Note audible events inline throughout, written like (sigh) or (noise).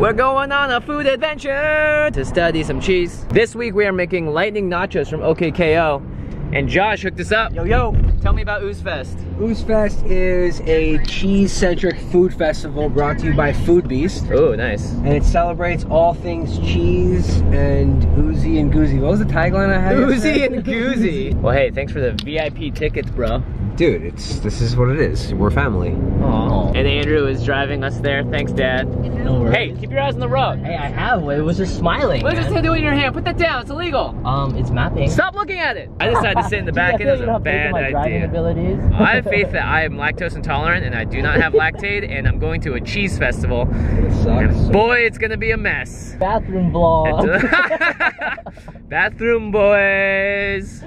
We're going on a food adventure to study some cheese. This week we are making lightning nachos from OK KO. And Josh hooked us up. Yo, yo. Tell me about Oozefest. Ooze Fest is a cheese-centric food festival brought to you by Foodbeast. Oh, nice. And it celebrates all things cheese and oozy and goozy. What was the tagline I had? Oozy and goozy. (laughs) well, hey, thanks for the VIP tickets, bro. Dude, it's this is what it is. We're family. Aww. And Andrew is driving us there. Thanks, Dad. No worries. Hey, keep your eyes on the road. Hey, I have. It was just smiling. What does man. this thing do in your hand? Put that down. It's illegal. Um, it's mapping. Stop looking at it. I decided to sit in the (laughs) back, Dude, it was a bad don't have faith in my driving abilities. I have faith that I am lactose intolerant and I do not have lactate, and I'm going to a cheese festival. It sucks. And boy, it's gonna be a mess. Bathroom vlog. (laughs) (laughs) Bathroom boys.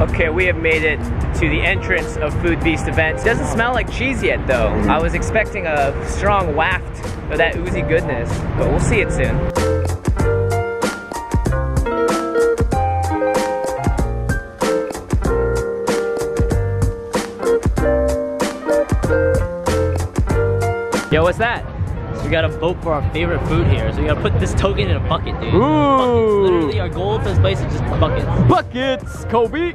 Okay, we have made it to the entrance of Foodbeast events. Doesn't smell like cheese yet though. I was expecting a strong waft of that oozy goodness, but we'll see it soon. Yo, what's that? So we gotta vote for our favorite food here. So we gotta put this token in a bucket, dude. Ooh. Buckets. Literally, our goal for this place is just buckets. Buckets, Kobe.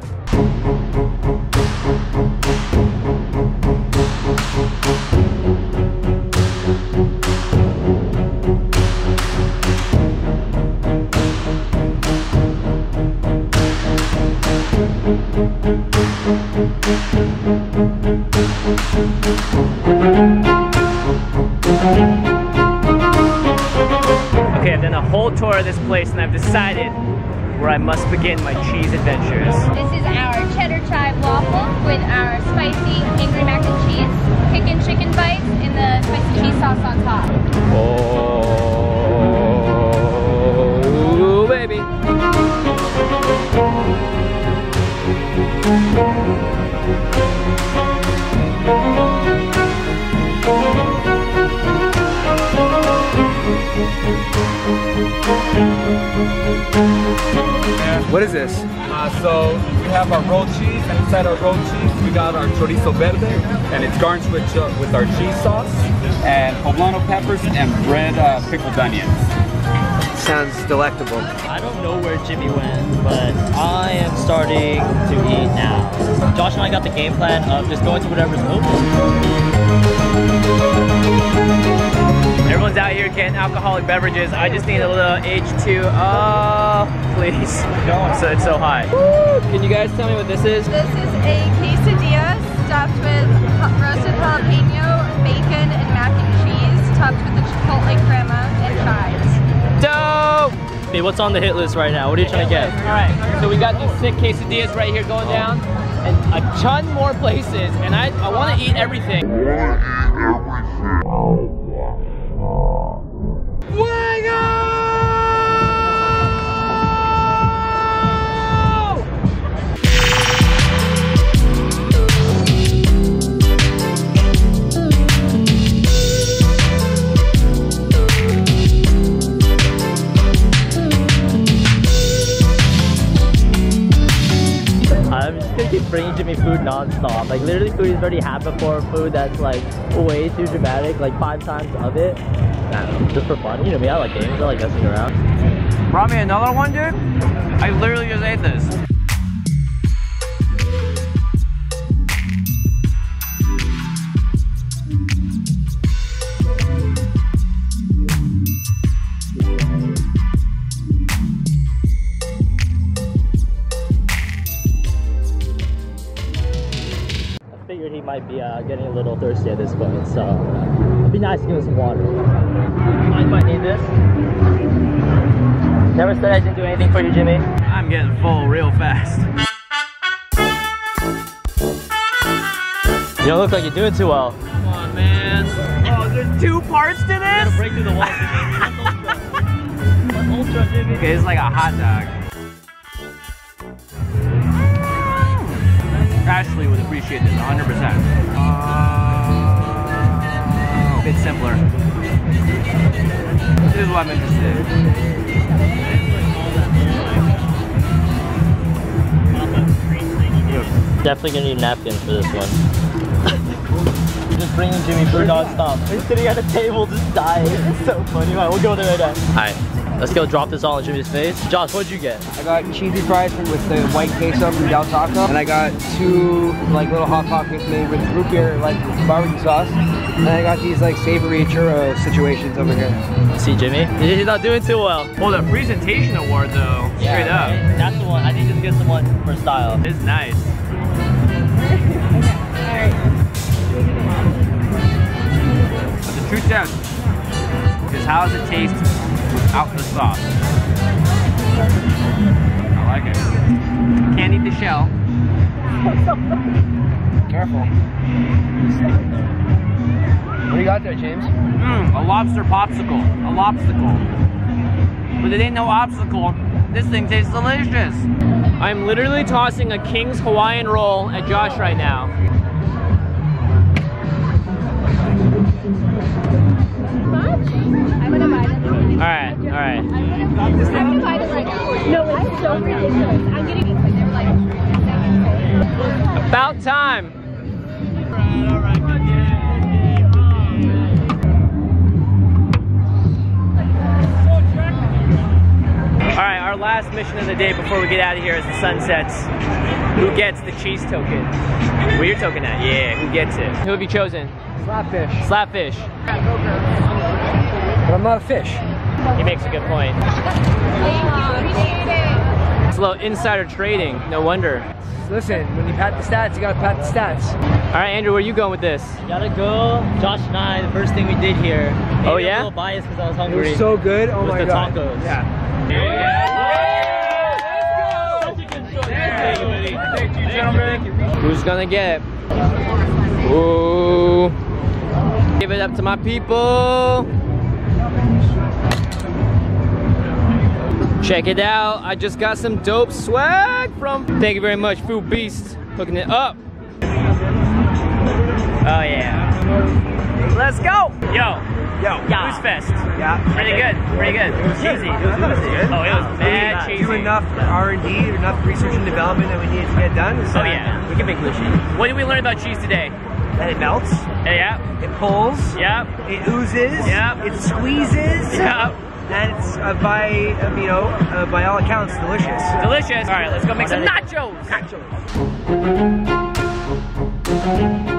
Okay, I've done a whole tour of this place and I've decided where I must begin my cheese adventures. This is our cheddar chive waffle with our spicy angry mac and cheese, chicken chicken bites, and the spicy cheese sauce What is this? Uh, so we have our rolled cheese, and inside our rolled cheese, we got our chorizo verde, and it's garnished with, uh, with our cheese sauce, and poblano peppers, and red uh, pickled onions. Sounds delectable. I don't know where Jimmy went, but I am starting to eat now. Josh and I got the game plan of just going to whatever's open. Everyone's out here getting alcoholic beverages. I just need a little H2O, please. So it's so high. Can you guys tell me what this is? This is a quesadilla stuffed with roasted jalapeno, bacon, and mac and cheese, topped with the chipotle crema and chives. Dope! Hey, what's on the hit list right now? What are you trying to get? All right, so we got these sick quesadillas right here going down, and a ton more places, and I, I want to eat everything. I'm just gonna keep bringing Jimmy food non-stop. Like literally food he's already had before, food that's like way too dramatic, like five times of it. Know, just for fun. You know me, I like games, I like messing around. Brought me another one, dude? I literally just ate this. I might be uh, getting a little thirsty at this point, so it'd be nice to give him some water. I might need this. Never said I didn't do anything for you, Jimmy. I'm getting full real fast. You don't look like you're doing too well. Come on, man. Oh, there's two parts to this? Break through the wall, Jimmy. (laughs) Ultra, Jimmy. Okay, it's like a hot dog. Ashley would appreciate this 100%. Uh, a bit simpler. This is what I'm interested in. Definitely gonna need napkins for this one. (laughs) just bringing Jimmy food non-stop. He's sitting at a table just dying. It's so funny. Alright, we'll go there right now. Alright, let's go drop this all in Jimmy's face. Josh, what'd you get? I got cheesy fries from, with the white queso from Del Taco, and I got two like little hot pockets made with root beer like barbecue sauce, and I got these like savory churro situations over here. See Jimmy? He's not doing too well. Oh, the presentation award though. Straight up. right? That's the one. I think this gets the one for style. It's nice. (laughs) But the true test is how does it taste without the sauce? I like it. Can't eat the shell. Careful. What do you got there, James? Mmm, a lobster popsicle. A lobsicle. But it ain't no obstacle. This thing tastes delicious. I'm literally tossing a King's Hawaiian roll at Josh right now. I'm gonna buy them. Alright, alright. I'm them right now. No, it's so ridiculous. I'm getting because they're like. About time. All right, our last mission of the day before we get out of here as the sun sets. Who gets the cheese token? Where your token at? Yeah, who gets it? Who have you chosen? Slapfish. Slapfish. But I'm not a fish. He makes a good point. Thank you. Appreciate it. It's a little insider trading. No wonder. Listen, when you pat the stats, you gotta pat the stats. All right, Andrew, where are you going with this? You Gotta go. Josh and I, the first thing we did here. Oh, yeah? I'm a little biased because I was It was so good. Oh was my the god. tacos. Yeah. Who's gonna get? it? Ooh. Give it up to my people. Check it out. I just got some dope swag from. Thank you very much, Foodbeast. Hooking it up. Oh yeah. Let's go. Yo. Yo. Yeah. Boost Fest. Yeah. Pretty good. Pretty good. It was cheesy. It was good. Oh, it was mad cheesy. Do enough R&D, enough research and development that we needed to get done. Oh yeah. We can make good cheese. What did we learn about cheese today? That it melts, Yeah. it pulls, Yeah. it oozes, Yeah. it squeezes, Yeah and it's uh, by um, you know uh, by all accounts delicious. Delicious. All right, let's go make some nachos. Nachos.